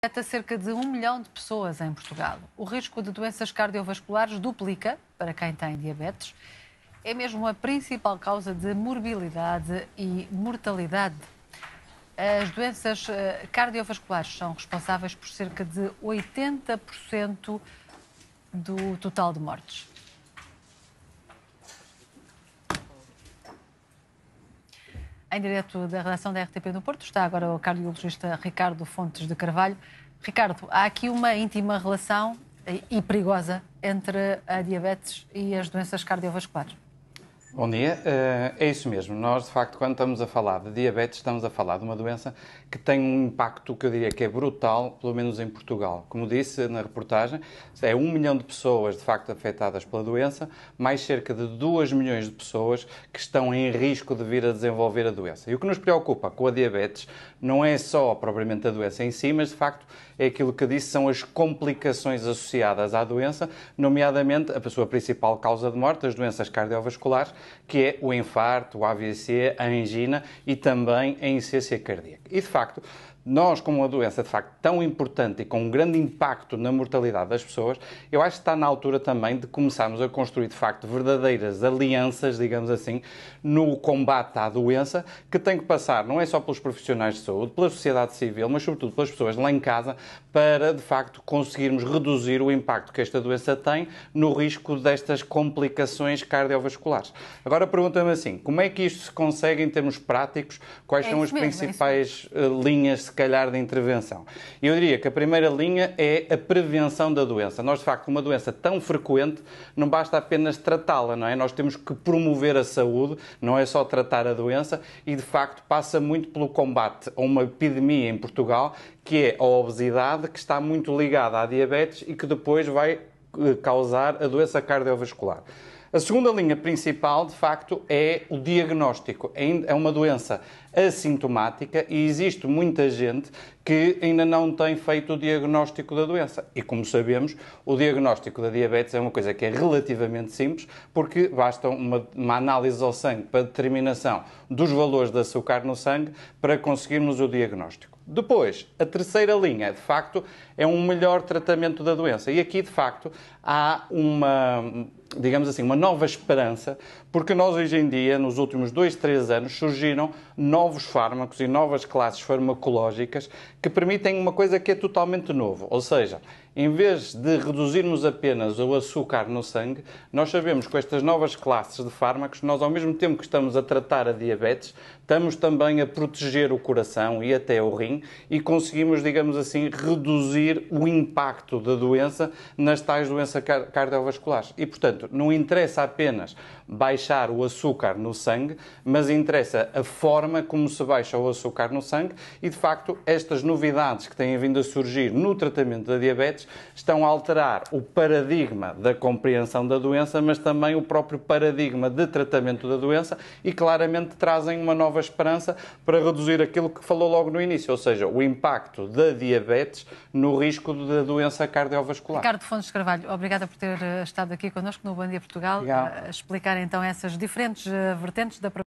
afeta cerca de um milhão de pessoas em Portugal. O risco de doenças cardiovasculares duplica para quem tem diabetes. É mesmo a principal causa de morbilidade e mortalidade. As doenças eh, cardiovasculares são responsáveis por cerca de 80% do total de mortes. Em direto da redação da RTP no Porto está agora o cardiologista Ricardo Fontes de Carvalho. Ricardo, há aqui uma íntima relação e perigosa entre a diabetes e as doenças cardiovasculares. Bom dia, eh, é isso mesmo. Nós, de facto, quando estamos a falar de diabetes, estamos a falar de uma doença que tem um impacto que eu diria que é brutal, pelo menos em Portugal. Como disse na reportagem, é um milhão de pessoas, de facto, afetadas pela doença, mais cerca de 2 milhões de pessoas que estão em risco de vir a desenvolver a doença. E o que nos preocupa com a diabetes não é só propriamente a doença em si, mas, de facto, é aquilo que disse, são as complicações associadas à doença, nomeadamente a sua principal causa de morte, as doenças cardiovasculares, que é o infarto, o AVC, a angina e também a insuficiência cardíaca. E, de facto, nós, como uma doença de facto tão importante e com um grande impacto na mortalidade das pessoas, eu acho que está na altura também de começarmos a construir de facto verdadeiras alianças, digamos assim, no combate à doença, que tem que passar não é só pelos profissionais de saúde, pela sociedade civil, mas sobretudo pelas pessoas lá em casa, para de facto conseguirmos reduzir o impacto que esta doença tem no risco destas complicações cardiovasculares. Agora pergunta-me assim, como é que isto se consegue em termos práticos? Quais é são as mesmo, é principais é linhas calhar, de intervenção. Eu diria que a primeira linha é a prevenção da doença. Nós, de facto, uma doença tão frequente, não basta apenas tratá-la, não é? Nós temos que promover a saúde, não é só tratar a doença, e, de facto, passa muito pelo combate a uma epidemia em Portugal, que é a obesidade, que está muito ligada à diabetes e que depois vai eh, causar a doença cardiovascular. A segunda linha principal, de facto, é o diagnóstico. É uma doença assintomática e existe muita gente que ainda não tem feito o diagnóstico da doença. E como sabemos, o diagnóstico da diabetes é uma coisa que é relativamente simples, porque basta uma, uma análise ao sangue para determinação dos valores de açúcar no sangue para conseguirmos o diagnóstico. Depois, a terceira linha, de facto, é um melhor tratamento da doença. E aqui, de facto, há uma, digamos assim, uma nova esperança, porque nós hoje em dia, nos últimos dois, três anos, surgiram novos fármacos e novas classes farmacológicas que permitem uma coisa que é totalmente novo. Ou seja, em vez de reduzirmos apenas o açúcar no sangue, nós sabemos que com estas novas classes de fármacos, nós ao mesmo tempo que estamos a tratar a diabetes, estamos também a proteger o coração e até o rim e conseguimos, digamos assim, reduzir o impacto da doença nas tais doenças cardiovasculares. E, portanto, não interessa apenas baixar o açúcar no sangue, mas interessa a forma como se baixa o açúcar no sangue e, de facto, estas novidades que têm vindo a surgir no tratamento da diabetes estão a alterar o paradigma da compreensão da doença, mas também o próprio paradigma de tratamento da doença e claramente trazem uma nova esperança para reduzir aquilo que falou logo no início, ou seja, o impacto da diabetes no risco da doença cardiovascular. Ricardo Fontes Carvalho, obrigada por ter eh, estado aqui connosco no Bom Dia Portugal, a explicar então essas diferentes eh, vertentes da